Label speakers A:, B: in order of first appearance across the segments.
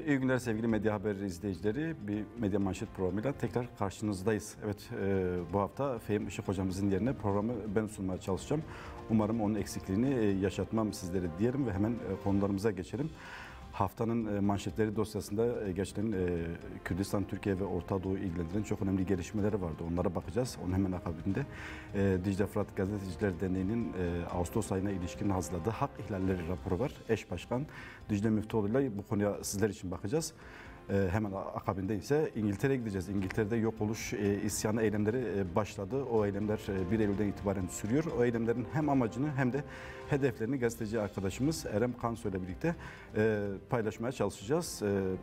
A: Ee, iyi günler sevgili Medya Haber izleyicileri. Bir Medya Manşet programıyla tekrar karşınızdayız. Evet e, bu hafta Fehim Işık hocamızın yerine programı ben sunmaya çalışacağım. Umarım onun eksikliğini e, yaşatmam sizlere diyelim ve hemen e, konularımıza geçelim. Haftanın e, manşetleri dosyasında e, gerçekten e, Kürdistan, Türkiye ve Orta Doğu ilgilendiren çok önemli gelişmeleri vardı. Onlara bakacağız. Onun hemen akabinde Dicle Fırat Gazeteciler Derneği'nin Ağustos ayına ilişkin hazırladığı hak ihlalleri raporu var. Eş Başkan Dicle Müftüoğlu ile bu konuya sizler için bakacağız. E, hemen akabinde ise İngiltere'ye gideceğiz. İngiltere'de yok oluş e, isyanı eylemleri e, başladı. O eylemler e, 1 Eylül'den itibaren sürüyor. O eylemlerin hem amacını hem de hedeflerini gazeteci arkadaşımız Erem Kansu ile birlikte paylaşmaya çalışacağız.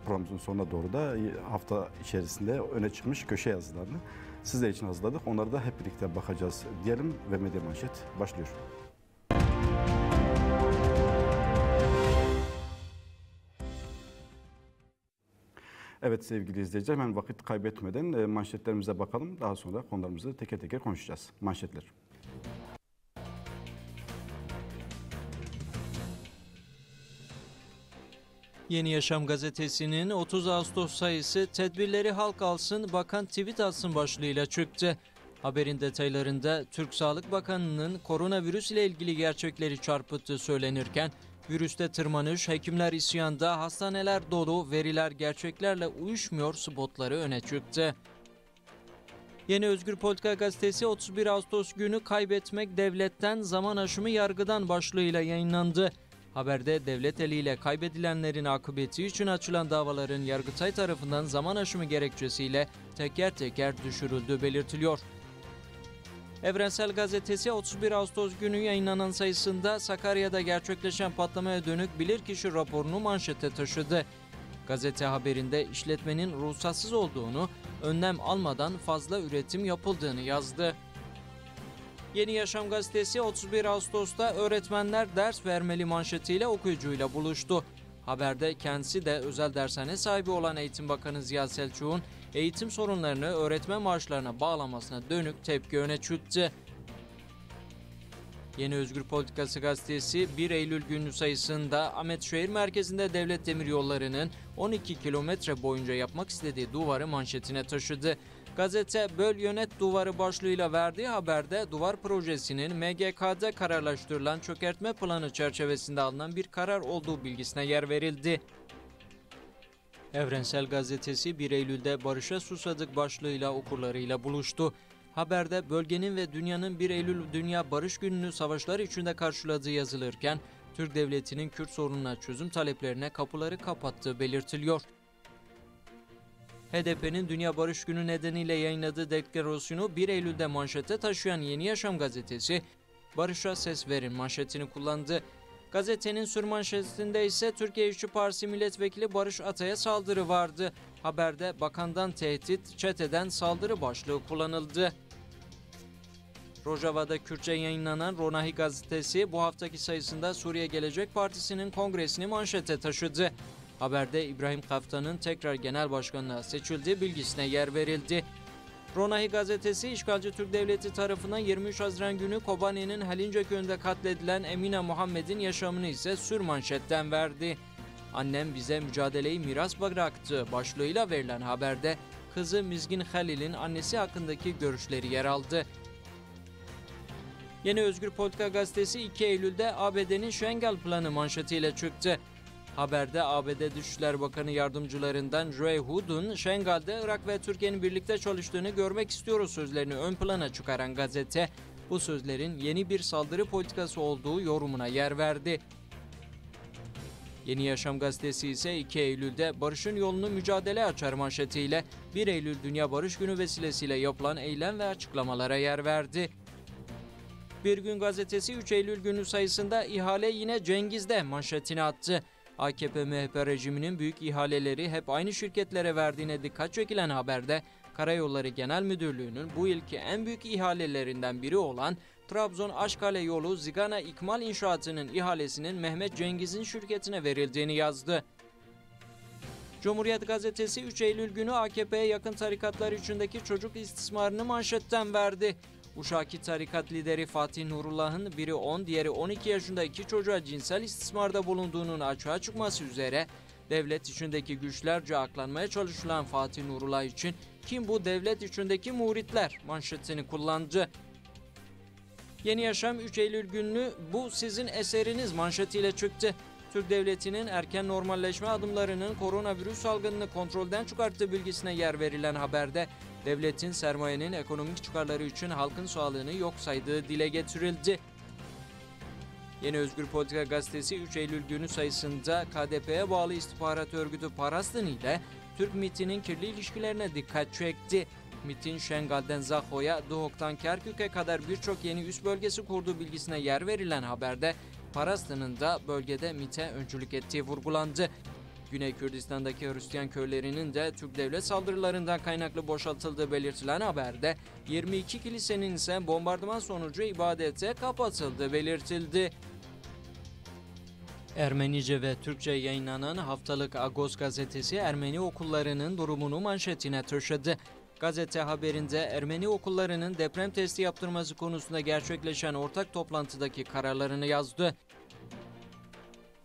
A: Programımızın sonuna doğru da hafta içerisinde öne çıkmış köşe yazılarını sizler için hazırladık. Onları da hep birlikte bakacağız diyelim ve Medya Manşet başlıyor. Evet sevgili izleyiciler hemen vakit kaybetmeden e, manşetlerimize bakalım. Daha sonra konularımızı teker teker konuşacağız. Manşetler.
B: Yeni Yaşam gazetesinin 30 Ağustos sayısı tedbirleri halk alsın, bakan tweet atsın başlığıyla çıktı. Haberin detaylarında Türk Sağlık Bakanı'nın koronavirüs ile ilgili gerçekleri çarpıttığı söylenirken, virüste tırmanış, hekimler isyanda, hastaneler dolu, veriler gerçeklerle uyuşmuyor spotları öne çıktı. Yeni Özgür Politika Gazetesi 31 Ağustos günü kaybetmek devletten zaman aşımı yargıdan başlığıyla yayınlandı. Haberde devlet eliyle kaybedilenlerin akıbeti için açılan davaların Yargıtay tarafından zaman aşımı gerekçesiyle teker teker düşürüldüğü belirtiliyor. Evrensel Gazetesi 31 Ağustos günü yayınlanan sayısında Sakarya'da gerçekleşen patlamaya dönük bilirkişi raporunu manşete taşıdı. Gazete haberinde işletmenin ruhsatsız olduğunu, önlem almadan fazla üretim yapıldığını yazdı. Yeni Yaşam gazetesi 31 Ağustos'ta öğretmenler ders vermeli manşetiyle okuyucuyla buluştu. Haberde kendisi de özel dershane sahibi olan Eğitim Bakanı Ziya Selçuk'un eğitim sorunlarını öğretmen maaşlarına bağlamasına dönük tepki öne çıktı. Yeni Özgür Politikası gazetesi 1 Eylül günü sayısında Ahmet Şehir merkezinde devlet demiryollarının 12 kilometre boyunca yapmak istediği duvarı manşetine taşıdı. Gazete Böl Yönet Duvarı başlığıyla verdiği haberde duvar projesinin MGK'da kararlaştırılan çökertme planı çerçevesinde alınan bir karar olduğu bilgisine yer verildi. Evrensel Gazetesi 1 Eylül'de Barış'a Susadık başlığıyla okurlarıyla buluştu. Haberde bölgenin ve dünyanın 1 Eylül Dünya Barış Günü'nü savaşlar içinde karşıladığı yazılırken, Türk Devleti'nin Kürt sorununa çözüm taleplerine kapıları kapattığı belirtiliyor. HDP'nin Dünya Barış Günü nedeniyle yayınladığı deklarasyonu 1 Eylül'de manşete taşıyan Yeni Yaşam gazetesi, Barış'a ses verin manşetini kullandı. Gazetenin sürmanşetinde ise Türkiye İşçi Partisi Milletvekili Barış Atay'a saldırı vardı. Haberde bakandan tehdit, çeteden saldırı başlığı kullanıldı. Rojava'da Kürtçe yayınlanan Ronahi gazetesi bu haftaki sayısında Suriye Gelecek Partisi'nin kongresini manşete taşıdı. Haberde İbrahim Kaftan'ın tekrar genel başkanlığa seçildiği bilgisine yer verildi. Ronahi gazetesi işgalci Türk Devleti tarafından 23 Haziran günü Kobani'nin Halince köyünde katledilen Emine Muhammed'in yaşamını ise sür manşetten verdi. Annem bize mücadeleyi miras bıraktı başlığıyla verilen haberde kızı Mizgin Halil'in annesi hakkındaki görüşleri yer aldı. Yeni Özgür Politika gazetesi 2 Eylül'de ABD'nin Schengen planı manşetiyle çıktı. Haberde ABD Dışişler Bakanı yardımcılarından Joe Hood'un Şengal'de Irak ve Türkiye'nin birlikte çalıştığını görmek istiyoruz sözlerini ön plana çıkaran gazete, bu sözlerin yeni bir saldırı politikası olduğu yorumuna yer verdi. Yeni Yaşam gazetesi ise 2 Eylül'de barışın yolunu mücadele açar manşetiyle 1 Eylül Dünya Barış Günü vesilesiyle yapılan eylem ve açıklamalara yer verdi. Bir Gün gazetesi 3 Eylül günü sayısında ihale yine Cengiz'de manşetini attı. AKP-MHP rejiminin büyük ihaleleri hep aynı şirketlere verdiğine dikkat çekilen haberde Karayolları Genel Müdürlüğü'nün bu yılki en büyük ihalelerinden biri olan Trabzon Aşkale yolu Zigana İkmal İnşaatı'nın ihalesinin Mehmet Cengiz'in şirketine verildiğini yazdı. Cumhuriyet Gazetesi 3 Eylül günü AKP'ye yakın tarikatlar içindeki çocuk istismarını manşetten verdi. Uşaki tarikat lideri Fatih Nurullah'ın biri 10, diğeri 12 yaşında iki çocuğa cinsel istismarda bulunduğunun açığa çıkması üzere Devlet içindeki güçlerce aklanmaya çalışılan Fatih Nurullah için kim bu devlet içindeki muritler manşetini kullandı. Yeni Yaşam 3 Eylül günlü bu sizin eseriniz manşetiyle çıktı. Türk Devleti'nin erken normalleşme adımlarının koronavirüs salgınını kontrolden çıkarttığı bilgisine yer verilen haberde devletin sermayenin ekonomik çıkarları için halkın sağlığını yok saydığı dile getirildi. Yeni Özgür Politika Gazetesi 3 Eylül günü sayısında KDP'ye bağlı istihbarat örgütü Parastin ile Türk MIT'inin kirli ilişkilerine dikkat çekti. MIT'in Şengal'den Zaho'ya, Duhok'tan Kerkük'e kadar birçok yeni üst bölgesi kurduğu bilgisine yer verilen haberde Parastin'in da bölgede MIT'e öncülük ettiği vurgulandı. Güney Kürdistan'daki Hristiyan köylerinin de Türk devlet saldırılarından kaynaklı boşaltıldığı belirtilen haberde 22 kilisenin ise bombardıman sonucu ibadete kapatıldığı belirtildi. Ermenice ve Türkçe yayınlanan haftalık Agos gazetesi Ermeni okullarının durumunu manşetine taşıdı. Gazete haberinde Ermeni okullarının deprem testi yaptırması konusunda gerçekleşen ortak toplantıdaki kararlarını yazdı.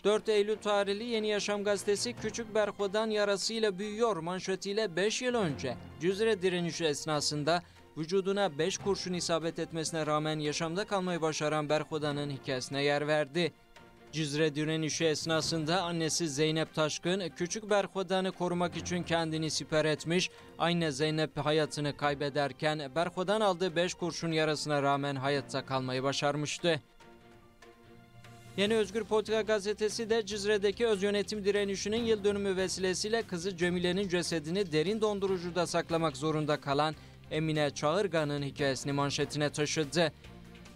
B: 4 Eylül tarihli Yeni Yaşam gazetesi Küçük Berko'dan yarasıyla büyüyor manşetiyle 5 yıl önce Cüzre direnişi esnasında vücuduna 5 kurşun isabet etmesine rağmen yaşamda kalmayı başaran Berkoda'nın hikayesine yer verdi. Cizre direnişi esnasında annesi Zeynep Taşkın küçük Berkodan'ı korumak için kendini siper etmiş. Aynı Zeynep hayatını kaybederken Berkodan aldığı 5 kurşun yarasına rağmen hayatta kalmayı başarmıştı. Yeni Özgür Politika gazetesi de Cizre'deki öz yönetim direnişinin yıl dönümü vesilesiyle kızı Cemile'nin cesedini derin dondurucuda saklamak zorunda kalan Emine Çağırgan'ın hikayesini manşetine taşıdı.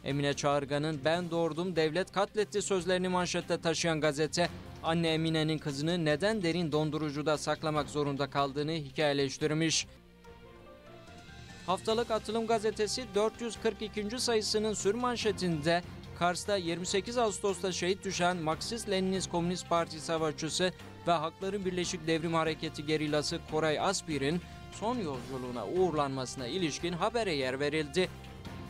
B: Emine Çağırgan'ın ben doğurdum devlet katletti sözlerini manşette taşıyan gazete, anne Emine'nin kızını neden derin dondurucuda saklamak zorunda kaldığını hikayeleştirmiş. Haftalık Atılım gazetesi 442. sayısının sür manşetinde Kars'ta 28 Ağustos'ta şehit düşen Marksist-Leninist Komünist Parti savaşçısı ve Hakların Birleşik Devrim Hareketi gerilası Koray Aspir'in son yolculuğuna uğurlanmasına ilişkin habere yer verildi.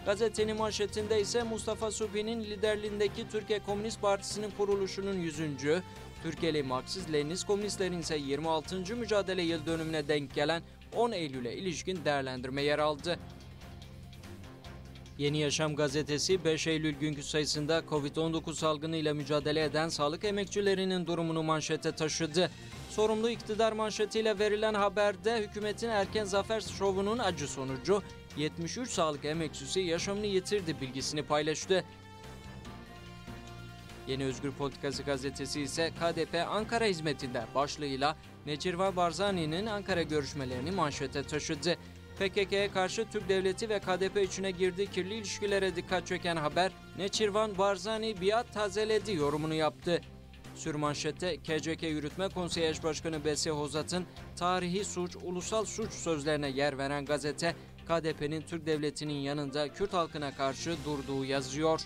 B: Gazetenin manşetinde ise Mustafa Supi'nin liderliğindeki Türkiye Komünist Partisi'nin kuruluşunun 100. Türkiye'li Marksist-Leninist Komünistlerin ise 26. mücadele yıl dönümüne denk gelen 10 Eylül'e ilişkin değerlendirme yer aldı. Yeni Yaşam gazetesi 5 Eylül günkü sayısında Covid-19 salgınıyla mücadele eden sağlık emekçilerinin durumunu manşete taşıdı. Sorumlu iktidar manşetiyle verilen haberde hükümetin erken zafer şovunun acı sonucu 73 sağlık emekçisi yaşamını yitirdi bilgisini paylaştı. Yeni Özgür Politikası gazetesi ise KDP Ankara hizmetinde başlığıyla Necirvan Barzani'nin Ankara görüşmelerini manşete taşıdı. PKK'ya karşı Türk Devleti ve KDP içine girdiği kirli ilişkilere dikkat çeken haber, Neçirvan Barzani biat tazeledi yorumunu yaptı. Sürmanşette KCK Yürütme Konseyi Eş Başkanı Besi Hozat'ın tarihi suç, ulusal suç sözlerine yer veren gazete, KDP'nin Türk Devleti'nin yanında Kürt halkına karşı durduğu yazıyor.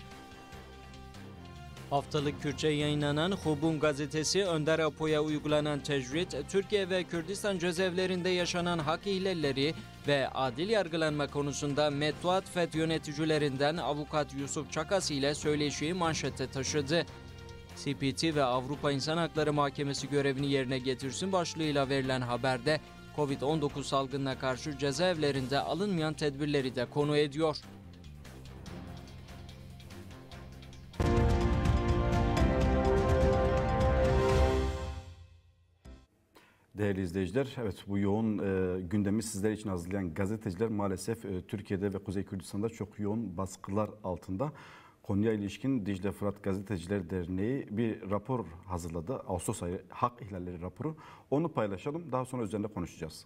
B: Haftalık Kürtçe yayınlanan Hubun gazetesi Önder Apo'ya uygulanan tecrit, Türkiye ve Kürdistan cezaevlerinde yaşanan hak ihlalleri ve adil yargılanma konusunda Mettuat FET yöneticilerinden avukat Yusuf Çakas ile söyleşiyi manşete taşıdı. CPT ve Avrupa İnsan Hakları Mahkemesi görevini yerine getirsin başlığıyla verilen haberde Covid-19 salgınına karşı cezaevlerinde alınmayan tedbirleri de konu ediyor.
A: Değerli izleyiciler, evet bu yoğun e, gündemi sizler için hazırlayan gazeteciler maalesef e, Türkiye'de ve Kuzey Kürdistan'da çok yoğun baskılar altında. Konuya ilişkin Dicle Fırat Gazeteciler Derneği bir rapor hazırladı. Ağustos ayı hak ihlalleri raporu. Onu paylaşalım. Daha sonra üzerinde konuşacağız.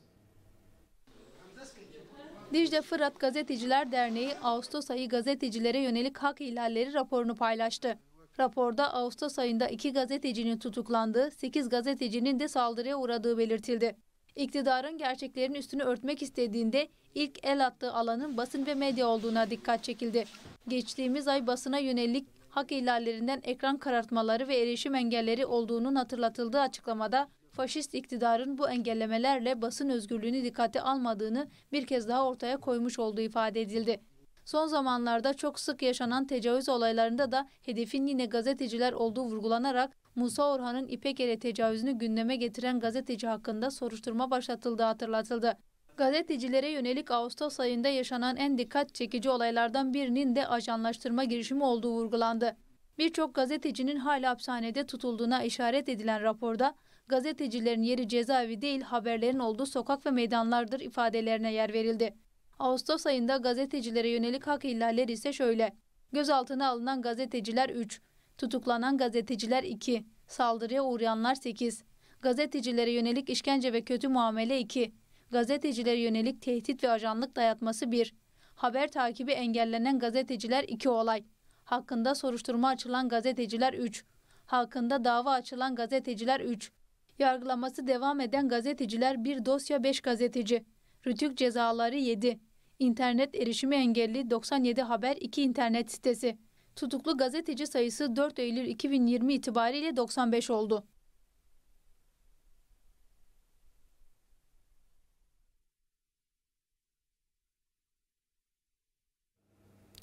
C: Dicle Fırat Gazeteciler Derneği Ağustos ayı gazetecilere yönelik hak ihlalleri raporunu paylaştı. Raporda Ağustos ayında iki gazetecinin tutuklandığı, 8 gazetecinin de saldırıya uğradığı belirtildi. İktidarın gerçeklerin üstünü örtmek istediğinde ilk el attığı alanın basın ve medya olduğuna dikkat çekildi. Geçtiğimiz ay basına yönelik hak ihlallerinden ekran karartmaları ve erişim engelleri olduğunun hatırlatıldığı açıklamada faşist iktidarın bu engellemelerle basın özgürlüğünü dikkate almadığını bir kez daha ortaya koymuş olduğu ifade edildi. Son zamanlarda çok sık yaşanan tecavüz olaylarında da hedefin yine gazeteciler olduğu vurgulanarak Musa Orhan'ın İpekere tecavüzünü gündeme getiren gazeteci hakkında soruşturma başlatıldığı hatırlatıldı. Gazetecilere yönelik Ağustos ayında yaşanan en dikkat çekici olaylardan birinin de ajanlaştırma girişimi olduğu vurgulandı. Birçok gazetecinin hala hapishanede tutulduğuna işaret edilen raporda gazetecilerin yeri cezaevi değil haberlerin olduğu sokak ve meydanlardır ifadelerine yer verildi. Ağustos ayında gazetecilere yönelik hak ihlalleri ise şöyle. Gözaltına alınan gazeteciler 3, tutuklanan gazeteciler 2, saldırıya uğrayanlar 8, gazetecilere yönelik işkence ve kötü muamele 2, gazetecilere yönelik tehdit ve ajanlık dayatması 1, haber takibi engellenen gazeteciler 2 olay, hakkında soruşturma açılan gazeteciler 3, hakkında dava açılan gazeteciler 3, yargılaması devam eden gazeteciler 1 dosya 5 gazeteci, rütük cezaları 7, internet erişimi engelli 97 haber 2 internet sitesi, tutuklu gazeteci sayısı 4 Eylül 2020 itibariyle 95 oldu.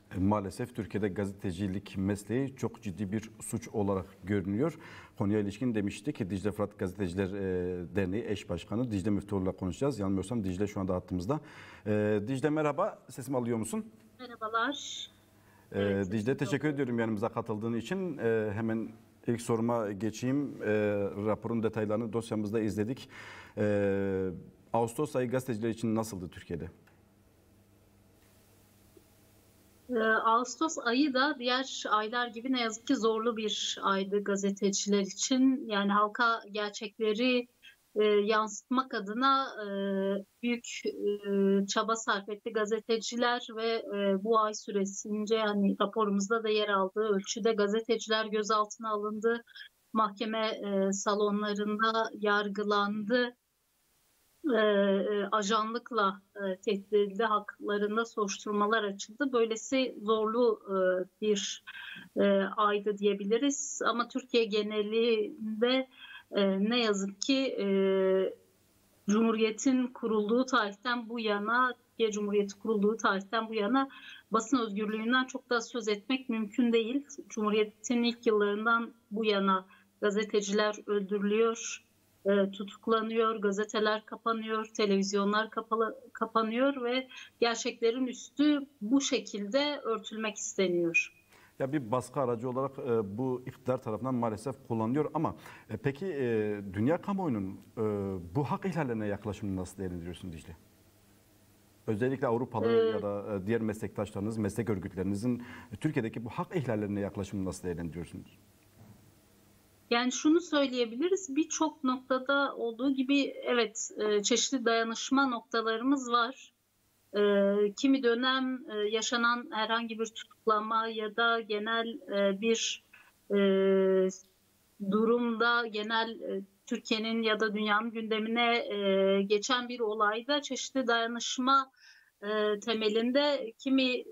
A: E, Maalesef Türkiye'de gazetecilik mesleği çok ciddi bir suç olarak görünüyor. Konuya ilişkin demiştik ki Dicle Fırat Gazeteciler e, Derneği eş başkanı Dicle Müftüoğlu'yla konuşacağız. Yanılmıyorsam Dicle şu anda hattımızda. E, Dicle merhaba, sesimi alıyor musun?
D: Merhabalar.
A: E,
D: Evet,
A: Dicle teşekkür ediyorum yanımıza katıldığın için. Hemen ilk soruma geçeyim. E, raporun detaylarını dosyamızda izledik. E, Ağustos ayı gazeteciler için nasıldı Türkiye'de?
D: Ee, Ağustos ayı da diğer aylar gibi ne yazık ki zorlu bir aydı gazeteciler için. Yani halka gerçekleri e, yansıtmak adına e, büyük e, çaba sarf etti gazeteciler ve e, bu ay süresince hani raporumuzda da yer aldığı ölçüde gazeteciler gözaltına alındı. Mahkeme e, salonlarında yargılandı. E, e, ajanlıkla e, tehdit edildi, haklarında soruşturmalar açıldı. Böylesi zorlu e, bir e, aydı diyebiliriz. Ama Türkiye genelinde e, ne yazık ki e, Cumhuriyet'in kurulduğu tarihten bu yana, Türkiye Cumhuriyeti kurulduğu tarihten bu yana basın özgürlüğünden çok da söz etmek mümkün değil. Cumhuriyet'in ilk yıllarından bu yana gazeteciler öldürülüyor, e, tutuklanıyor, gazeteler kapanıyor, televizyonlar kapalı, kapanıyor ve gerçeklerin üstü bu şekilde örtülmek isteniyor.
A: Ya bir baskı aracı olarak e, bu iktidar tarafından maalesef kullanılıyor ama e, peki e, dünya kamuoyunun e, bu hak ihlallerine yaklaşımını nasıl değerlendiriyorsun Dicle? Özellikle Avrupalı
D: Ee,
A: ya da e, diğer meslektaşlarınız, meslek örgütlerinizin e, Türkiye'deki bu hak ihlallerine yaklaşımını nasıl değerlendiriyorsunuz?
D: Yani şunu söyleyebiliriz, birçok noktada olduğu gibi evet e, çeşitli dayanışma noktalarımız var. E, kimi dönem e, yaşanan herhangi bir tutuklama ya da genel bir durumda genel Türkiye'nin ya da dünyanın gündemine geçen bir olayda çeşitli dayanışma temelinde kimi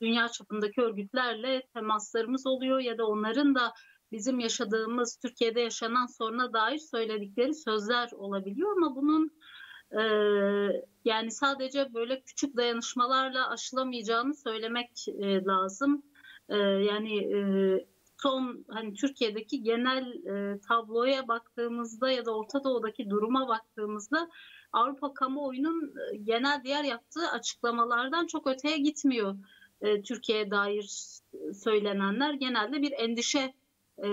D: dünya çapındaki örgütlerle temaslarımız oluyor ya da onların da bizim yaşadığımız Türkiye'de yaşanan soruna dair söyledikleri sözler olabiliyor ama bunun e, yani sadece böyle küçük dayanışmalarla aşılamayacağını söylemek e, lazım. E, yani e, son hani Türkiye'deki genel e, tabloya baktığımızda ya da Orta Doğu'daki duruma baktığımızda Avrupa kamuoyunun e, genel diğer yaptığı açıklamalardan çok öteye gitmiyor. E, Türkiye'ye dair söylenenler genelde bir endişe e,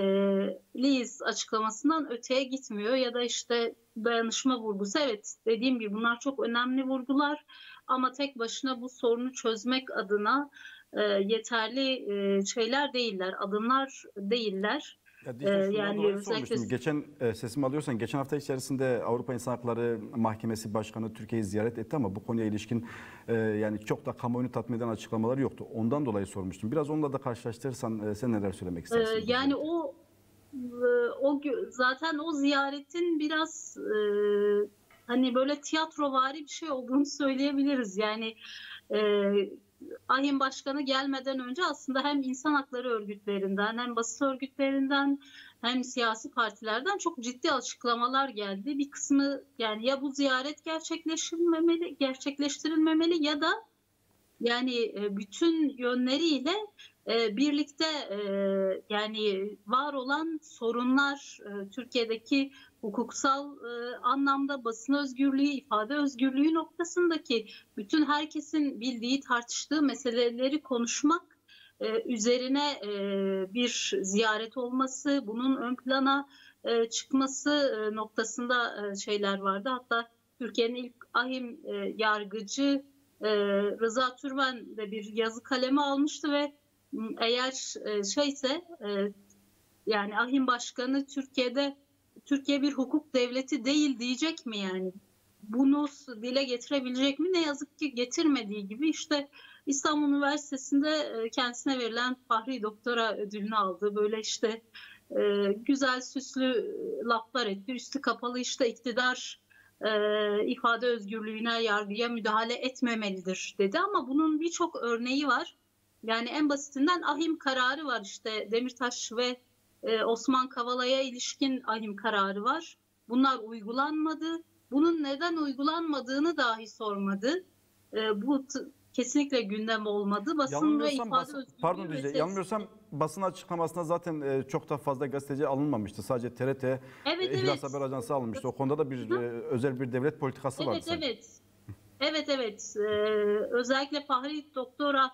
D: Liz açıklamasından öteye gitmiyor ya da işte dayanışma vurgusu evet dediğim gibi bunlar çok önemli vurgular ama tek başına bu sorunu çözmek adına e, yeterli e, şeyler değiller adımlar değiller.
A: Ya
D: Ee, yani özellikle-.
A: Geçen e, sesimi alıyorsan geçen hafta içerisinde Avrupa İnsan Hakları Mahkemesi Başkanı Türkiye'yi ziyaret etti ama bu konuya ilişkin e, yani çok da kamuoyunu tatmin eden açıklamaları yoktu. Ondan dolayı sormuştum. Biraz onunla da karşılaştırırsan e, sen neler söylemek
D: Ee,
A: istersin?
D: yani o e, o zaten o ziyaretin biraz e, hani böyle tiyatrovari bir şey olduğunu söyleyebiliriz. Yani e, AHİM Başkanı gelmeden önce aslında hem insan hakları örgütlerinden hem basın örgütlerinden hem siyasi partilerden çok ciddi açıklamalar geldi. Bir kısmı yani ya bu ziyaret gerçekleştirilmemeli, gerçekleştirilmemeli ya da Yani e, bütün yönleriyle e, birlikte e, yani var olan sorunlar Türkiye'deki hukuksal e, anlamda basın özgürlüğü, ifade özgürlüğü noktasındaki bütün herkesin bildiği, tartıştığı meseleleri konuşmak e, üzerine e, bir ziyaret olması, bunun ön plana e, çıkması e, noktasında e, şeyler vardı. Hatta Türkiye'nin ilk ahim e, yargıcı e, Rıza Türmen de bir yazı kalemi almıştı ve eğer e, şeyse e, yani ahim başkanı Türkiye'de Türkiye bir hukuk devleti değil diyecek mi yani? Bunu dile getirebilecek mi? Ne yazık ki getirmediği gibi işte İstanbul Üniversitesi'nde e, kendisine verilen Fahri Doktora ödülünü aldı. Böyle işte e, güzel süslü laflar etti. Üstü kapalı işte iktidar e, ifade özgürlüğüne, yargıya müdahale etmemelidir dedi. Ama bunun birçok örneği var. Yani en basitinden ahim kararı var işte Demirtaş ve e, Osman Kavala'ya ilişkin ahim kararı var. Bunlar uygulanmadı. Bunun neden uygulanmadığını dahi sormadı. E, bu kesinlikle gündem olmadı. Basın ve ifade özgürlüğü
A: pardon Dicle, yanılmıyorsam basın açıklamasında zaten e, çok da fazla gazeteci alınmamıştı. Sadece TRT,
D: Evet,
A: e, İhlas
D: evet.
A: Haber Ajansı alınmıştı. O konuda da bir e, özel bir devlet politikası vardı
D: Evet evet. Evet evet. Ee, özellikle Fahri Doktora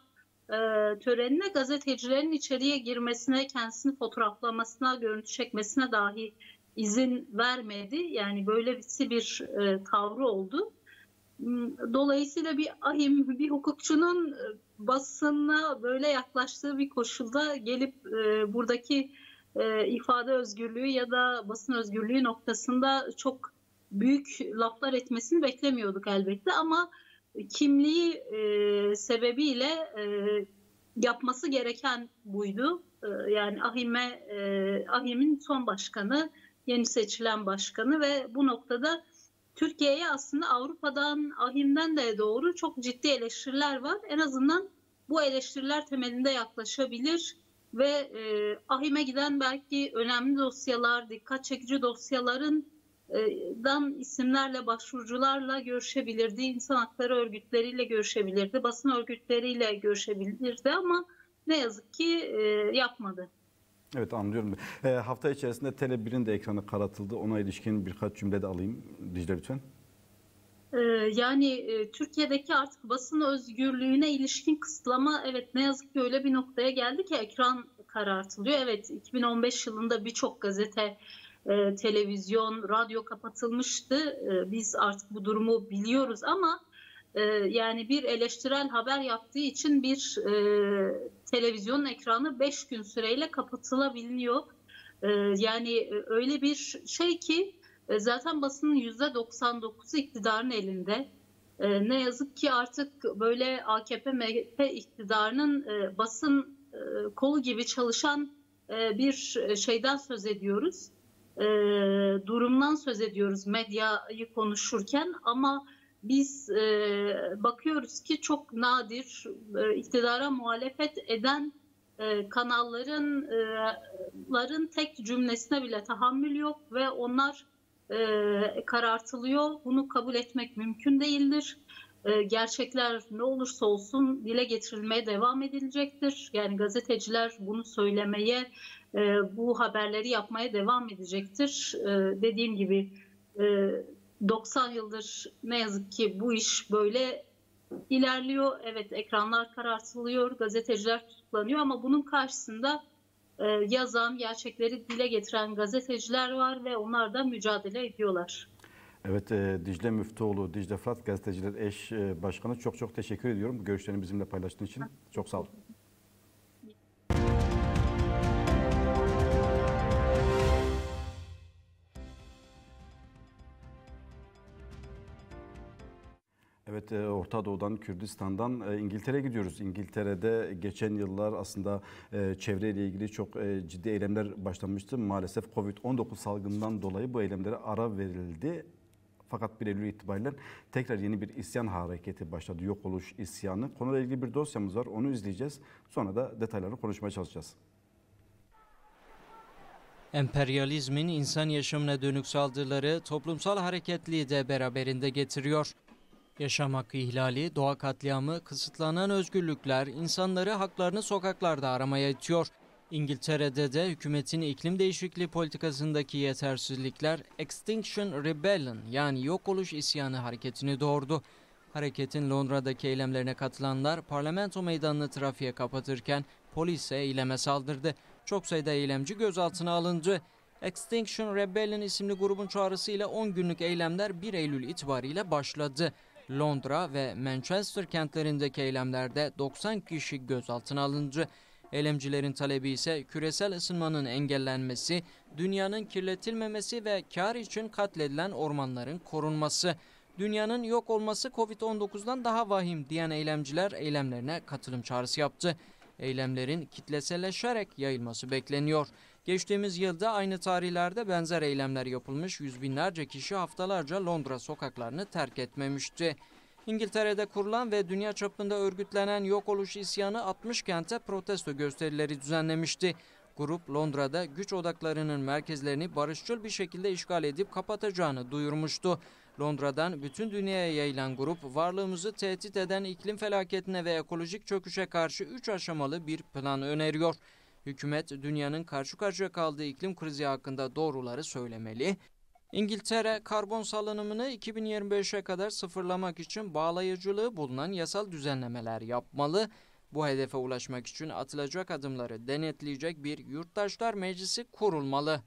D: e, törenine gazetecilerin içeriye girmesine, kendisini fotoğraflamasına, görüntü çekmesine dahi izin vermedi. Yani böyle bir e, tavrı oldu. Hmm, Dolayısıyla bir ahim, bir hukukçunun e, basına böyle yaklaştığı bir koşulda gelip e, buradaki e, ifade özgürlüğü ya da basın özgürlüğü noktasında çok büyük laflar etmesini beklemiyorduk elbette ama kimliği e, sebebiyle e, yapması gereken buydu. E, yani Ahim'e e, Ahim'in son başkanı, yeni seçilen başkanı ve bu noktada Türkiye'ye aslında Avrupa'dan, Ahim'den de doğru çok ciddi eleştiriler var. En azından bu eleştiriler temelinde yaklaşabilir ve e, Ahim'e giden belki önemli dosyalar, dikkat çekici dosyaların dan isimlerle, başvurucularla görüşebilirdi, insan hakları örgütleriyle görüşebilirdi, basın örgütleriyle görüşebilirdi ama ne yazık ki e, yapmadı.
A: Evet anlıyorum. E, hafta içerisinde Tele1'in de ekranı karartıldı. Ona ilişkin birkaç cümle de alayım Dicle lütfen.
D: Ee, Yani e, Türkiye'deki artık basın özgürlüğüne ilişkin kısıtlama evet ne yazık ki öyle bir noktaya geldi ki ekran karartılıyor. Evet 2015 yılında birçok gazete, e, televizyon, radyo kapatılmıştı. E, Biz artık bu durumu biliyoruz ama e, yani bir eleştirel haber yaptığı için bir e, televizyon ekranı 5 gün süreyle kapatılabiliyor. E, Yani e, öyle bir şey ki e, Zaten basının %99'u iktidarın elinde. E, Ne yazık ki artık böyle AKP, MHP iktidarının e, basın e, kolu gibi çalışan e, bir şeyden söz ediyoruz. E, Durumdan söz ediyoruz medyayı konuşurken ama biz e, bakıyoruz ki çok nadir e, iktidara muhalefet eden e, kanalların e, ların tek cümlesine bile tahammül yok ve onlar e, karartılıyor. Bunu kabul etmek mümkün değildir. E, gerçekler ne olursa olsun dile getirilmeye devam edilecektir. Yani gazeteciler bunu söylemeye, e, bu haberleri yapmaya devam edecektir. E, dediğim gibi e, 90 yıldır ne yazık ki bu iş böyle ilerliyor. Evet ekranlar karartılıyor, gazeteciler tutuklanıyor ama bunun karşısında e, yazan, gerçekleri dile getiren gazeteciler var ve onlar da mücadele ediyorlar.
A: Evet e, Dicle Müftüoğlu, Dicle Fırat Gazeteciler Eş e, Başkanı çok çok teşekkür ediyorum. Görüşlerini bizimle paylaştığın için çok sağ olun. Evet, e, Orta Doğu'dan, Kürdistan'dan e, İngiltere'ye gidiyoruz. İngiltere'de geçen yıllar aslında e, çevreyle ilgili çok ciddi eylemler başlamıştı. Maalesef Covid-19 salgından dolayı bu eylemlere ara verildi. Fakat 1 Eylül itibariyle tekrar yeni bir isyan hareketi başladı. Yok oluş isyanı. Konuyla ilgili bir dosyamız var. Onu izleyeceğiz. Sonra da detaylarını konuşmaya çalışacağız.
B: Emperyalizmin insan yaşamına dönük saldırıları toplumsal hareketliği de beraberinde getiriyor. Yaşam hakkı ihlali, doğa katliamı, kısıtlanan özgürlükler insanları haklarını sokaklarda aramaya itiyor. İngiltere'de de hükümetin iklim değişikliği politikasındaki yetersizlikler Extinction Rebellion yani yok oluş isyanı hareketini doğurdu. Hareketin Londra'daki eylemlerine katılanlar parlamento meydanını trafiğe kapatırken polise eyleme saldırdı. Çok sayıda eylemci gözaltına alındı. Extinction Rebellion isimli grubun çağrısıyla 10 günlük eylemler 1 Eylül itibariyle başladı. Londra ve Manchester kentlerindeki eylemlerde 90 kişi gözaltına alındı. Eylemcilerin talebi ise küresel ısınmanın engellenmesi, dünyanın kirletilmemesi ve kar için katledilen ormanların korunması. Dünyanın yok olması Covid-19'dan daha vahim diyen eylemciler eylemlerine katılım çağrısı yaptı. Eylemlerin kitleselleşerek yayılması bekleniyor. Geçtiğimiz yılda aynı tarihlerde benzer eylemler yapılmış yüz binlerce kişi haftalarca Londra sokaklarını terk etmemişti. İngiltere'de kurulan ve dünya çapında örgütlenen yok oluş isyanı 60 kente protesto gösterileri düzenlemişti. Grup Londra'da güç odaklarının merkezlerini barışçıl bir şekilde işgal edip kapatacağını duyurmuştu. Londra'dan bütün dünyaya yayılan grup varlığımızı tehdit eden iklim felaketine ve ekolojik çöküşe karşı 3 aşamalı bir plan öneriyor. Hükümet dünyanın karşı karşıya kaldığı iklim krizi hakkında doğruları söylemeli. İngiltere karbon salınımını 2025'e kadar sıfırlamak için bağlayıcılığı bulunan yasal düzenlemeler yapmalı. Bu hedefe ulaşmak için atılacak adımları denetleyecek bir yurttaşlar meclisi kurulmalı.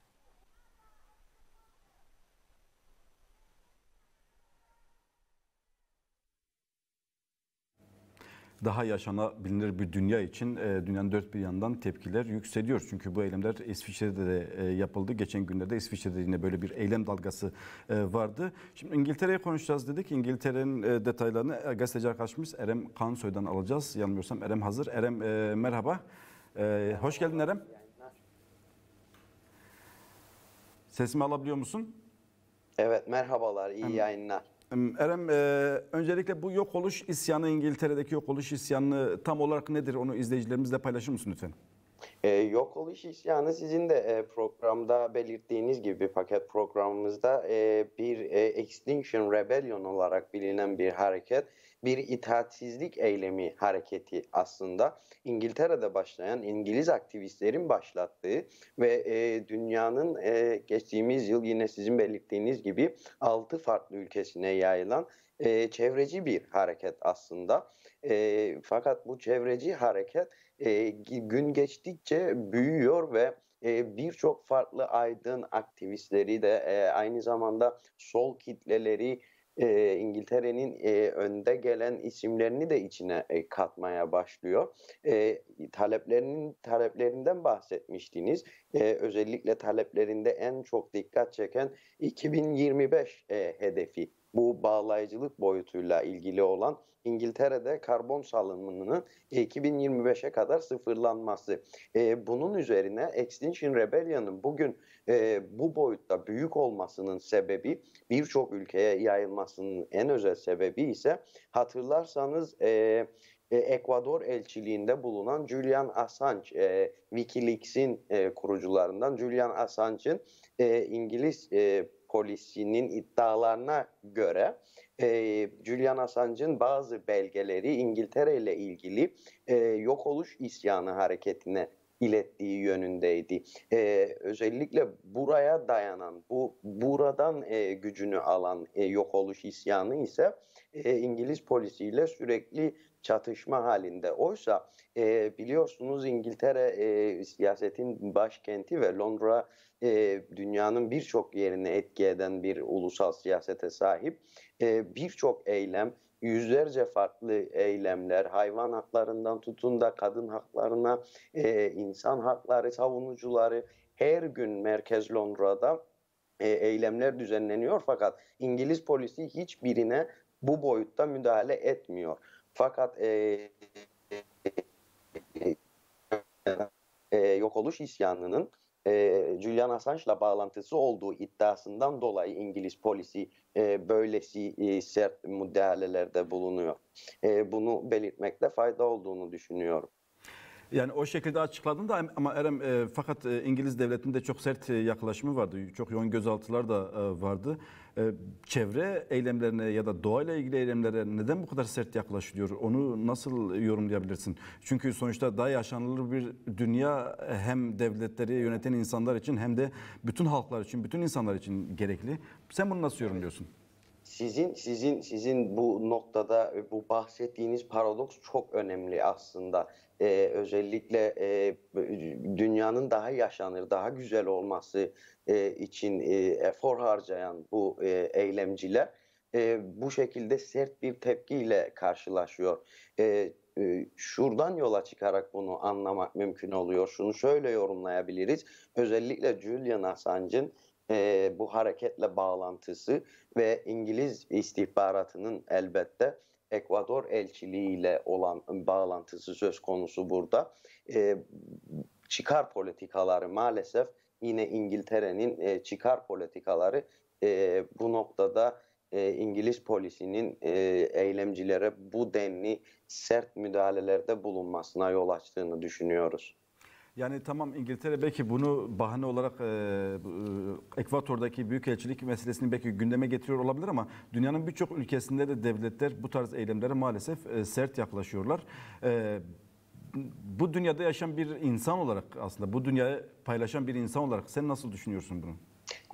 A: Daha yaşanabilir bir dünya için e, dünyanın dört bir yandan tepkiler yükseliyor. Çünkü bu eylemler İsviçre'de de e, yapıldı. Geçen günlerde İsviçre'de yine böyle bir eylem dalgası e, vardı. Şimdi İngiltere'yi konuşacağız dedik. İngiltere'nin e, detaylarını e, gazeteci arkadaşımız Erem Kansoy'dan alacağız. Yanılmıyorsam Erem hazır. Erem e, merhaba. E, hoş geldin Erem. Sesimi alabiliyor musun?
E: Evet merhabalar, iyi yayınlar.
A: Erem, e, öncelikle bu yok oluş isyanı, İngiltere'deki yok oluş isyanı tam olarak nedir? Onu izleyicilerimizle paylaşır mısın lütfen?
E: Ee, yok oluş isyanı sizin de e, programda belirttiğiniz gibi paket programımızda e, bir e, Extinction Rebellion olarak bilinen bir hareket, bir itaatsizlik eylemi hareketi aslında. İngiltere'de başlayan İngiliz aktivistlerin başlattığı ve e, dünyanın e, geçtiğimiz yıl yine sizin belirttiğiniz gibi 6 farklı ülkesine yayılan e, çevreci bir hareket aslında. E, fakat bu çevreci hareket e, gün geçtikçe büyüyor ve e, birçok farklı aydın aktivistleri de e, aynı zamanda sol kitleleri e, İngiltere'nin e, önde gelen isimlerini de içine e, katmaya başlıyor. E, taleplerinin taleplerinden bahsetmiştiniz. E, özellikle taleplerinde en çok dikkat çeken 2025 e, hedefi bu bağlayıcılık boyutuyla ilgili olan İngiltere'de karbon salınımının 2025'e kadar sıfırlanması. E, bunun üzerine Extinction Rebellion'ın bugün e, bu boyutta büyük olmasının sebebi birçok ülkeye yayılmasının en özel sebebi ise hatırlarsanız e, e, Ekvador elçiliğinde bulunan Julian Assange, e, Wikileaks'in e, kurucularından Julian Assange'ın İngiliz polisinin iddialarına göre e, Julian Assange'ın bazı belgeleri İngiltere ile ilgili e, yok oluş isyanı hareketine ilettiği yönündeydi. E, özellikle buraya dayanan, bu buradan e, gücünü alan e, yok oluş isyanı ise e, İngiliz polisiyle sürekli çatışma halinde. Oysa e, biliyorsunuz İngiltere e, siyasetin başkenti ve Londra e, dünyanın birçok yerine etki eden bir ulusal siyasete sahip. E, birçok eylem, yüzlerce farklı eylemler, hayvan haklarından tutun da kadın haklarına, e, insan hakları savunucuları her gün Merkez Londra'da e, eylemler düzenleniyor fakat İngiliz polisi hiçbirine bu boyutta müdahale etmiyor. Fakat e, e, yok oluş isyanının e, Julian Assange'la bağlantısı olduğu iddiasından dolayı İngiliz polisi e, böylesi e, sert müdahalelerde bulunuyor. E, bunu belirtmekte fayda olduğunu düşünüyorum.
A: Yani o şekilde açıkladın da ama Erem e, fakat e, İngiliz devletinde çok sert e, yaklaşımı vardı. Çok yoğun gözaltılar da e, vardı. E, çevre eylemlerine ya da doğayla ilgili eylemlere neden bu kadar sert yaklaşılıyor? Onu nasıl yorumlayabilirsin? Çünkü sonuçta daha yaşanılır bir dünya hem devletleri yöneten insanlar için hem de bütün halklar için, bütün insanlar için gerekli. Sen bunu nasıl yorumluyorsun?
E: Sizin sizin sizin bu noktada bu bahsettiğiniz paradoks çok önemli aslında. Ee, özellikle e, dünyanın daha yaşanır, daha güzel olması e, için e, efor harcayan bu e, eylemciler e, bu şekilde sert bir tepkiyle karşılaşıyor. E, e, şuradan yola çıkarak bunu anlamak mümkün oluyor. Şunu şöyle yorumlayabiliriz. Özellikle Julian Assange'ın e, bu hareketle bağlantısı ve İngiliz istihbaratının elbette Ekvador elçiliğiyle olan bağlantısı söz konusu burada. E, çıkar politikaları maalesef yine İngiltere'nin e, çıkar politikaları e, bu noktada e, İngiliz polisinin e, eylemcilere bu denli sert müdahalelerde bulunmasına yol açtığını düşünüyoruz.
A: Yani tamam İngiltere belki bunu bahane olarak e, e, Ekvator'daki büyükelçilik meselesini belki gündeme getiriyor olabilir ama dünyanın birçok ülkesinde de devletler bu tarz eylemlere maalesef e, sert yaklaşıyorlar. E, bu dünyada yaşayan bir insan olarak aslında bu dünyayı paylaşan bir insan olarak sen nasıl düşünüyorsun bunu?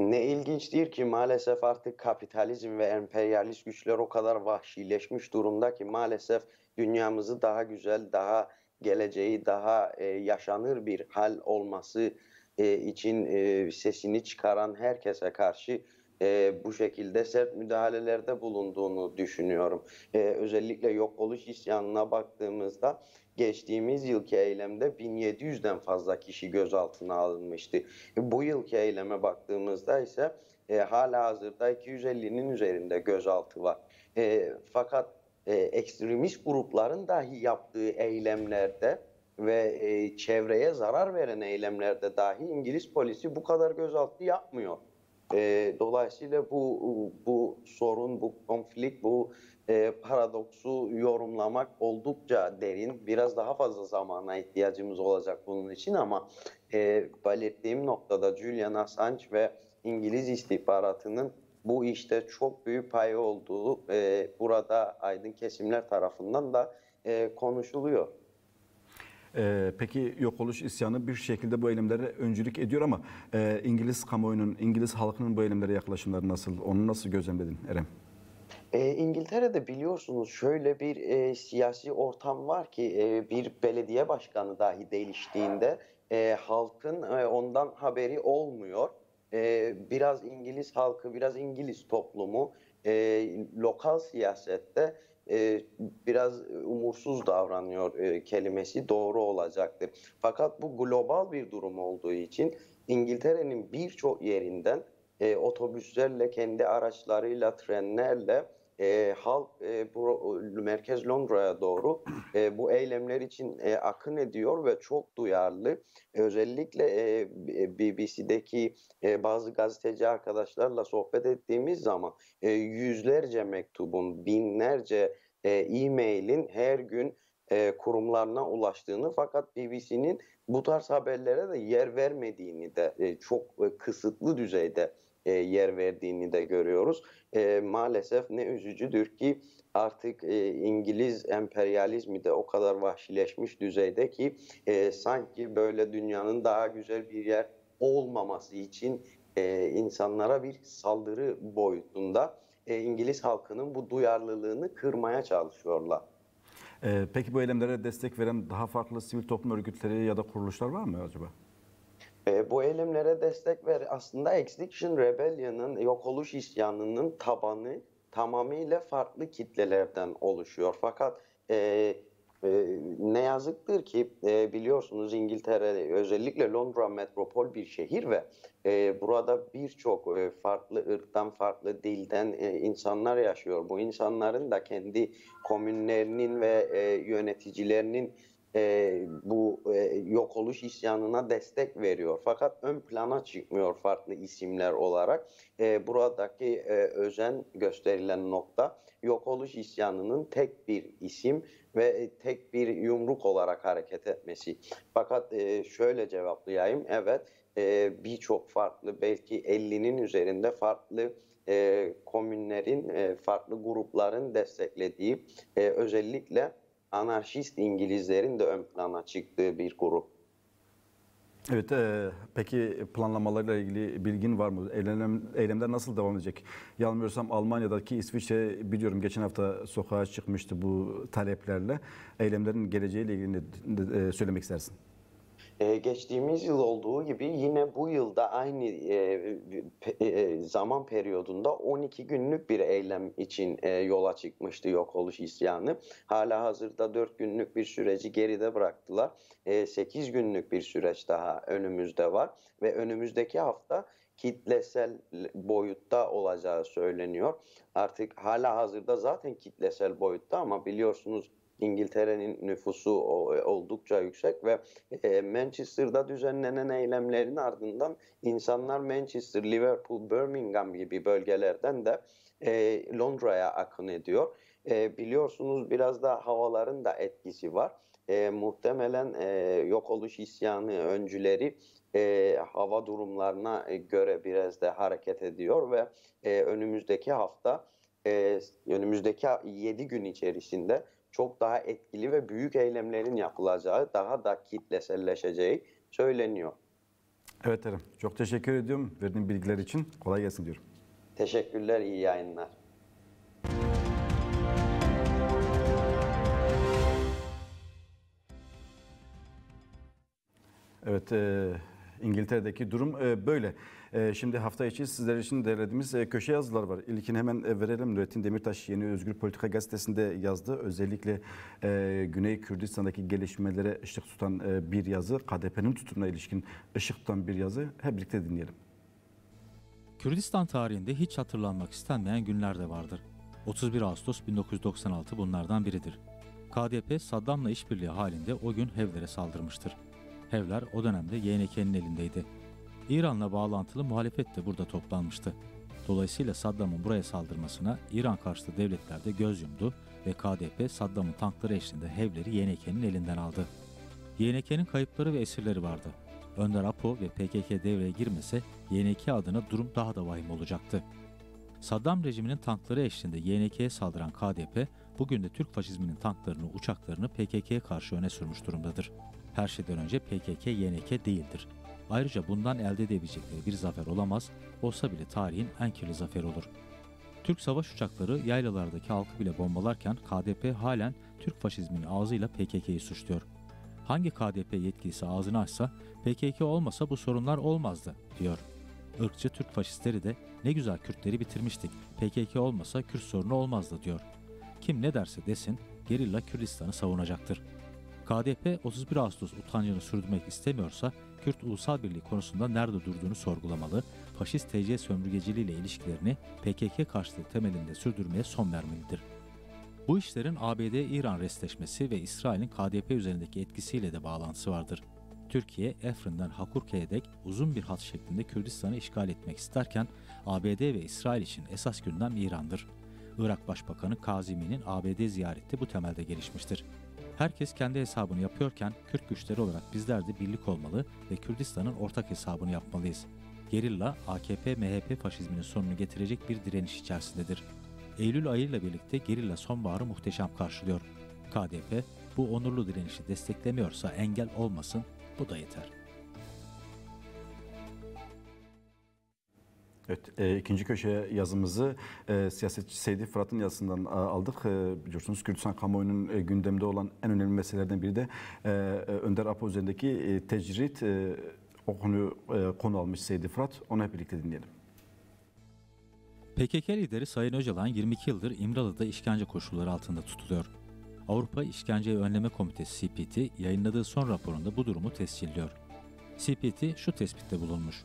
E: Ne ilginçtir ki maalesef artık kapitalizm ve emperyalist güçler o kadar vahşileşmiş durumda ki maalesef dünyamızı daha güzel, daha geleceği daha e, yaşanır bir hal olması e, için e, sesini çıkaran herkese karşı e, bu şekilde sert müdahalelerde bulunduğunu düşünüyorum. E, özellikle yok oluş isyanına baktığımızda geçtiğimiz yılki eylemde 1700'den fazla kişi gözaltına alınmıştı. E, bu yılki eyleme baktığımızda ise e, hala hazırda 250'nin üzerinde gözaltı var. E, fakat e, ekstremist grupların dahi yaptığı eylemlerde ve e, çevreye zarar veren eylemlerde dahi İngiliz polisi bu kadar gözaltı yapmıyor. E, dolayısıyla bu bu sorun, bu konflik, bu e, paradoksu yorumlamak oldukça derin. Biraz daha fazla zamana ihtiyacımız olacak bunun için ama e, belirttiğim noktada Julian Assange ve İngiliz istihbaratının bu işte çok büyük payı olduğu e, burada aydın kesimler tarafından da e, konuşuluyor.
A: Ee, peki yok oluş isyanı bir şekilde bu eylemlere öncülük ediyor ama e, İngiliz kamuoyunun, İngiliz halkının bu eylemlere yaklaşımları nasıl? Onu nasıl gözlemledin Erem?
E: E, İngiltere'de biliyorsunuz şöyle bir e, siyasi ortam var ki e, bir belediye başkanı dahi değiştiğinde e, halkın e, ondan haberi olmuyor e, biraz İngiliz halkı, biraz İngiliz toplumu e, lokal siyasette e, biraz umursuz davranıyor e, kelimesi doğru olacaktır. Fakat bu global bir durum olduğu için İngiltere'nin birçok yerinden e, otobüslerle, kendi araçlarıyla, trenlerle e, halk e, bu merkez Londra'ya doğru e, bu eylemler için e, akın ediyor ve çok duyarlı. Özellikle e, BBC'deki e, bazı gazeteci arkadaşlarla sohbet ettiğimiz zaman e, yüzlerce mektubun, binlerce e, e-mailin her gün e, kurumlarına ulaştığını fakat BBC'nin bu tarz haberlere de yer vermediğini de e, çok e, kısıtlı düzeyde e, yer verdiğini de görüyoruz. E, maalesef ne üzücüdür ki artık e, İngiliz emperyalizmi de o kadar vahşileşmiş düzeyde ki e, sanki böyle dünyanın daha güzel bir yer olmaması için e, insanlara bir saldırı boyutunda e, İngiliz halkının bu duyarlılığını kırmaya çalışıyorlar.
A: Ee, peki bu eylemlere destek veren daha farklı sivil toplum örgütleri ya da kuruluşlar var mı acaba?
E: E, bu eylemlere destek ver. Aslında Extinction Rebellion'ın yok oluş isyanının tabanı tamamıyla farklı kitlelerden oluşuyor. Fakat e, e, ne yazıktır ki e, biliyorsunuz İngiltere özellikle Londra metropol bir şehir ve e, burada birçok e, farklı ırktan, farklı dilden e, insanlar yaşıyor. Bu insanların da kendi komünlerinin ve e, yöneticilerinin e, bu e, yok oluş isyanına destek veriyor. Fakat ön plana çıkmıyor farklı isimler olarak. E, buradaki e, özen gösterilen nokta yok oluş isyanının tek bir isim ve tek bir yumruk olarak hareket etmesi. Fakat e, şöyle cevaplayayım. Evet e, birçok farklı belki 50'nin üzerinde farklı e, komünlerin, e, farklı grupların desteklediği e, özellikle anarşist İngilizlerin de ön plana çıktığı bir grup.
A: Evet, e, peki planlamalarıyla ilgili bilgin var mı? Eylem, eylemler nasıl devam edecek? Yanılmıyorsam Almanya'daki İsviçre biliyorum geçen hafta sokağa çıkmıştı bu taleplerle. Eylemlerin geleceğiyle ilgili ne, e, söylemek istersin?
E: Ee, geçtiğimiz yıl olduğu gibi yine bu yılda aynı e, e, zaman periyodunda 12 günlük bir eylem için e, yola çıkmıştı yok oluş isyanı. Hala hazırda 4 günlük bir süreci geride bıraktılar. E, 8 günlük bir süreç daha önümüzde var ve önümüzdeki hafta kitlesel boyutta olacağı söyleniyor. Artık hala hazırda zaten kitlesel boyutta ama biliyorsunuz İngiltere'nin nüfusu oldukça yüksek ve e, Manchester'da düzenlenen eylemlerin ardından insanlar Manchester, Liverpool, Birmingham gibi bölgelerden de e, Londra'ya akın ediyor. E, biliyorsunuz biraz da havaların da etkisi var. muhtemelen yok oluş isyanı öncüleri hava durumlarına göre biraz da hareket ediyor ve önümüzdeki hafta önümüzdeki 7 gün içerisinde çok daha etkili ve büyük eylemlerin yapılacağı, daha da kitleselleşeceği söyleniyor.
A: Evet Eren, çok teşekkür ediyorum verdiğin bilgiler için. Kolay gelsin diyorum.
E: Teşekkürler, iyi yayınlar.
A: Evet, e, İngiltere'deki durum e, böyle. E, şimdi hafta içi sizler için derlediğimiz e, köşe yazılar var. İlkini hemen verelim. Nurettin Demirtaş Yeni Özgür Politika Gazetesi'nde yazdı. Özellikle Güney Kürdistan'daki gelişmelere ışık tutan bir yazı. KDP'nin tutumuna ilişkin ışık tutan bir yazı. Hep birlikte dinleyelim.
F: Kürdistan tarihinde hiç hatırlanmak istenmeyen günler de vardır. 31 Ağustos 1996 bunlardan biridir. KDP Saddam'la işbirliği halinde o gün Hevler'e saldırmıştır. Hevler o dönemde YNK'nin elindeydi. İran'la bağlantılı muhalefet de burada toplanmıştı. Dolayısıyla Saddam'ın buraya saldırmasına İran karşıtı devletler de göz yumdu ve KDP Saddam'ın tankları eşliğinde Hevler'i YNK'nin elinden aldı. YNK'nin kayıpları ve esirleri vardı. Önder Apo ve PKK devreye girmese YNK adına durum daha da vahim olacaktı. Saddam rejiminin tankları eşliğinde YNK'ye saldıran KDP, bugün de Türk faşizminin tanklarını, uçaklarını PKK'ye karşı öne sürmüş durumdadır. Her şeyden önce PKK YNK değildir. Ayrıca bundan elde edebilecekleri bir zafer olamaz, olsa bile tarihin en kirli zaferi olur. Türk savaş uçakları yaylalardaki halkı bile bombalarken KDP halen Türk faşizminin ağzıyla PKK'yı suçluyor. Hangi KDP yetkilisi ağzını açsa PKK olmasa bu sorunlar olmazdı diyor. Irkçı Türk faşistleri de ne güzel Kürtleri bitirmiştik, PKK olmasa Kürt sorunu olmazdı diyor. Kim ne derse desin gerilla Kürdistan'ı savunacaktır. KDP 31 Ağustos utancını sürdürmek istemiyorsa Kürt Ulusal Birliği konusunda nerede durduğunu sorgulamalı, faşist TC sömürgeciliği ile ilişkilerini PKK karşıtı temelinde sürdürmeye son vermelidir. Bu işlerin ABD-İran restleşmesi ve İsrail'in KDP üzerindeki etkisiyle de bağlantısı vardır. Türkiye, Efrin'den Hakurke'ye dek uzun bir hat şeklinde Kürdistan'ı işgal etmek isterken ABD ve İsrail için esas gündem İran'dır. Irak Başbakanı Kazimi'nin ABD ziyareti bu temelde gelişmiştir. Herkes kendi hesabını yapıyorken Kürt güçleri olarak bizler de birlik olmalı ve Kürdistan'ın ortak hesabını yapmalıyız. Gerilla, AKP-MHP faşizminin sonunu getirecek bir direniş içerisindedir. Eylül ayıyla birlikte gerilla sonbaharı muhteşem karşılıyor. KDP bu onurlu direnişi desteklemiyorsa engel olmasın, bu da yeter.''
A: Evet, e, ikinci köşe yazımızı e, siyasetçi Seydi Fırat'ın yazısından e, aldık. E, biliyorsunuz Kürdistan kamuoyunun e, gündemde olan en önemli meselelerden biri de e, e, Önder Apo üzerindeki e, tecrit. E, o konuyu e, konu almış Seydi Fırat. Onu hep birlikte dinleyelim.
F: PKK lideri Sayın Öcalan 22 yıldır İmralı'da işkence koşulları altında tutuluyor. Avrupa İşkence Önleme Komitesi CPT yayınladığı son raporunda bu durumu tescilliyor. CPT şu tespitte bulunmuş.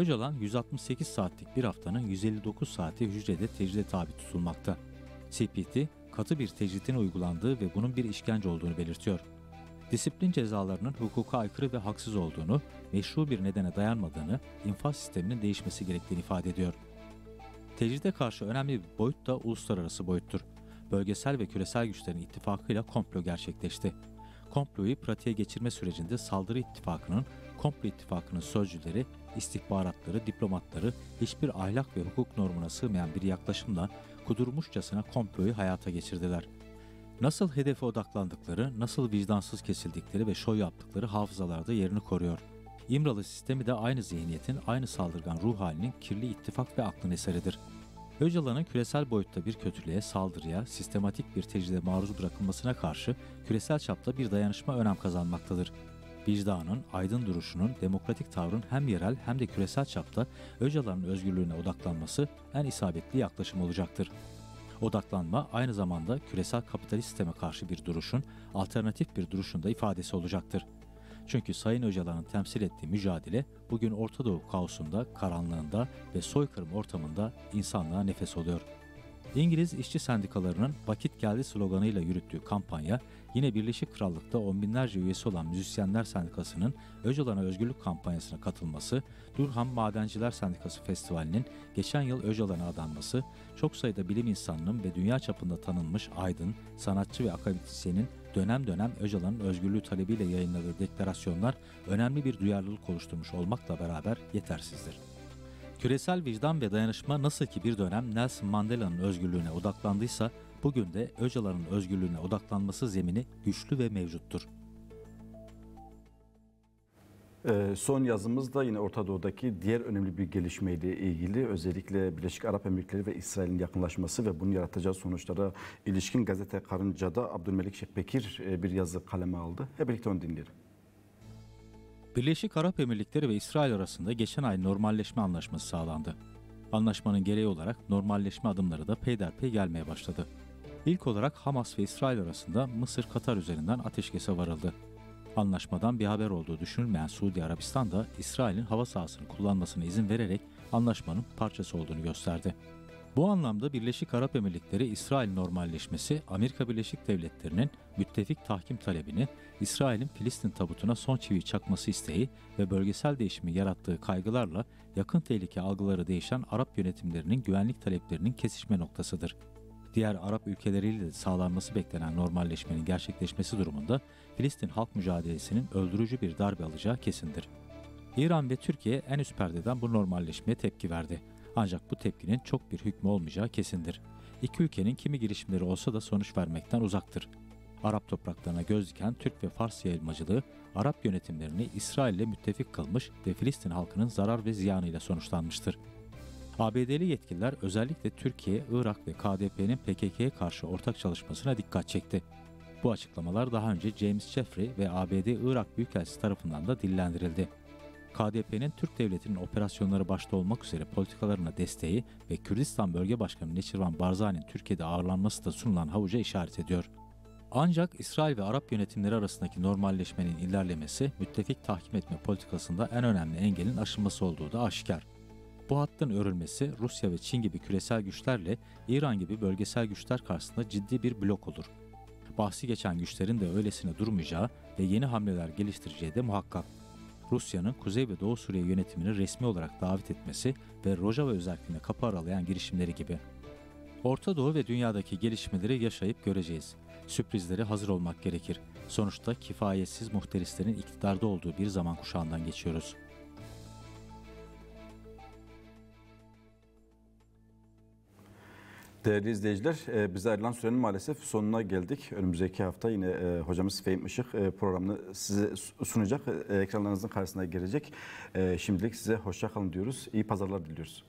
F: Öcalan 168 saatlik bir haftanın 159 saati hücrede tecride tabi tutulmakta. CPT, katı bir tecritin uygulandığı ve bunun bir işkence olduğunu belirtiyor. Disiplin cezalarının hukuka aykırı ve haksız olduğunu, meşru bir nedene dayanmadığını, infaz sisteminin değişmesi gerektiğini ifade ediyor. Tecride karşı önemli bir boyut da uluslararası boyuttur. Bölgesel ve küresel güçlerin ittifakıyla komplo gerçekleşti. Komployu pratiğe geçirme sürecinde saldırı ittifakının, komplo ittifakının sözcüleri, istihbaratları, diplomatları hiçbir ahlak ve hukuk normuna sığmayan bir yaklaşımla kudurmuşçasına komployu hayata geçirdiler. Nasıl hedefe odaklandıkları, nasıl vicdansız kesildikleri ve şov yaptıkları hafızalarda yerini koruyor. İmralı sistemi de aynı zihniyetin, aynı saldırgan ruh halinin kirli ittifak ve aklın eseridir. Öcalan'ın küresel boyutta bir kötülüğe, saldırıya, sistematik bir tecride maruz bırakılmasına karşı küresel çapta bir dayanışma önem kazanmaktadır. Vicdanın, aydın duruşunun, demokratik tavrın hem yerel hem de küresel çapta Öcalan'ın özgürlüğüne odaklanması en isabetli yaklaşım olacaktır. Odaklanma aynı zamanda küresel kapitalist sisteme karşı bir duruşun, alternatif bir duruşun da ifadesi olacaktır. Çünkü Sayın Öcalan'ın temsil ettiği mücadele bugün Orta Doğu kaosunda, karanlığında ve soykırım ortamında insanlığa nefes oluyor. İngiliz işçi sendikalarının vakit geldi sloganıyla yürüttüğü kampanya yine Birleşik Krallık'ta on binlerce üyesi olan Müzisyenler Sendikası'nın Öcalan'a özgürlük kampanyasına katılması, Durham Madenciler Sendikası Festivali'nin geçen yıl Öcalan'a adanması, çok sayıda bilim insanının ve dünya çapında tanınmış aydın, sanatçı ve akademisyenin dönem dönem Öcalan'ın özgürlüğü talebiyle yayınladığı deklarasyonlar önemli bir duyarlılık oluşturmuş olmakla beraber yetersizdir. Küresel vicdan ve dayanışma nasıl ki bir dönem Nelson Mandela'nın özgürlüğüne odaklandıysa, bugün de Öcalan'ın özgürlüğüne odaklanması zemini güçlü ve mevcuttur.
A: Ee, son yazımızda yine Orta Doğu'daki diğer önemli bir gelişmeyle ilgili özellikle Birleşik Arap Emirlikleri ve İsrail'in yakınlaşması ve bunun yaratacağı sonuçlara ilişkin gazete Karınca'da Abdülmelik Şehbekir e, bir yazı kaleme aldı. Hep birlikte onu dinleyelim.
F: Birleşik Arap Emirlikleri ve İsrail arasında geçen ay normalleşme anlaşması sağlandı. Anlaşmanın gereği olarak normalleşme adımları da peyderpey gelmeye başladı. İlk olarak Hamas ve İsrail arasında Mısır-Katar üzerinden ateşkese varıldı. Anlaşmadan bir haber olduğu düşünülmeyen Suudi Arabistan da İsrail'in hava sahasını kullanmasına izin vererek anlaşmanın parçası olduğunu gösterdi. Bu anlamda Birleşik Arap Emirlikleri İsrail normalleşmesi Amerika Birleşik Devletleri'nin müttefik tahkim talebini, İsrail'in Filistin tabutuna son çivi çakması isteği ve bölgesel değişimi yarattığı kaygılarla yakın tehlike algıları değişen Arap yönetimlerinin güvenlik taleplerinin kesişme noktasıdır. Diğer Arap ülkeleriyle de sağlanması beklenen normalleşmenin gerçekleşmesi durumunda Filistin halk mücadelesinin öldürücü bir darbe alacağı kesindir. İran ve Türkiye en üst perdeden bu normalleşmeye tepki verdi. Ancak bu tepkinin çok bir hükmü olmayacağı kesindir. İki ülkenin kimi girişimleri olsa da sonuç vermekten uzaktır. Arap topraklarına göz diken Türk ve Fars yayılmacılığı, Arap yönetimlerini İsrail ile müttefik kılmış ve Filistin halkının zarar ve ziyanıyla sonuçlanmıştır. ABD'li yetkililer özellikle Türkiye, Irak ve KDP'nin PKK'ye karşı ortak çalışmasına dikkat çekti. Bu açıklamalar daha önce James Jeffrey ve ABD Irak Büyükelçisi tarafından da dillendirildi. KDP'nin Türk Devleti'nin operasyonları başta olmak üzere politikalarına desteği ve Kürdistan Bölge Başkanı Neçirvan Barzani'nin Türkiye'de ağırlanması da sunulan havuca işaret ediyor. Ancak İsrail ve Arap yönetimleri arasındaki normalleşmenin ilerlemesi, müttefik tahkim etme politikasında en önemli engelin aşılması olduğu da aşikar. Bu hattın örülmesi Rusya ve Çin gibi küresel güçlerle İran gibi bölgesel güçler karşısında ciddi bir blok olur. Bahsi geçen güçlerin de öylesine durmayacağı ve yeni hamleler geliştireceği de muhakkak. Rusya'nın Kuzey ve Doğu Suriye yönetimini resmi olarak davet etmesi ve Rojava özelliğine kapı aralayan girişimleri gibi. Orta Doğu ve dünyadaki gelişmeleri yaşayıp göreceğiz. Sürprizlere hazır olmak gerekir. Sonuçta kifayetsiz muhterislerin iktidarda olduğu bir zaman kuşağından geçiyoruz.
A: Değerli izleyiciler, e, bize ayrılan sürenin maalesef sonuna geldik. Önümüzdeki hafta yine e, hocamız Fehim Işık e, programını size sunacak. Ekranlarınızın karşısına gelecek. Şimdilik size hoşça kalın diyoruz. İyi pazarlar diliyoruz.